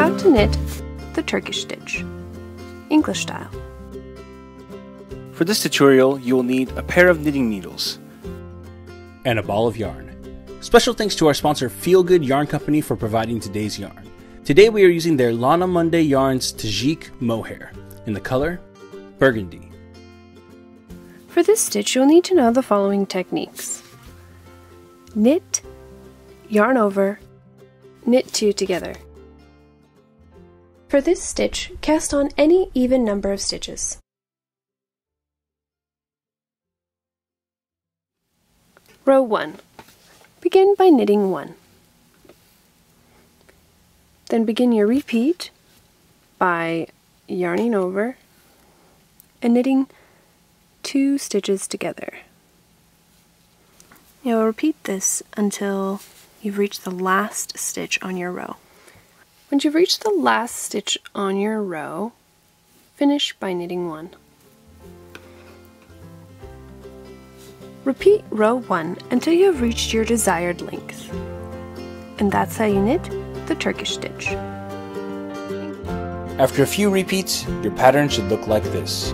to knit the Turkish stitch, English style. For this tutorial, you will need a pair of knitting needles and a ball of yarn. Special thanks to our sponsor Feel Good Yarn Company for providing today's yarn. Today we are using their Lana Mindi Yarns Tajik Mohair in the color Burgundy. For this stitch, you'll need to know the following techniques. Knit, yarn over, knit two together. For this stitch, cast on any even number of stitches. Row 1. Begin by knitting 1. Then begin your repeat by yarning over and knitting two stitches together. You'll repeat this until you've reached the last stitch on your row. Once you've reached the last stitch on your row, finish by knitting one. Repeat row 1 until you have reached your desired length. And that's how you knit the Turkish stitch. After a few repeats, your pattern should look like this.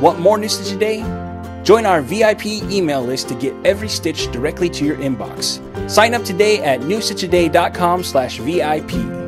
Want more New Stitch a Day? Join our VIP email list to get every stitch directly to your inbox. Sign up today at newstitchaday.com slash VIP.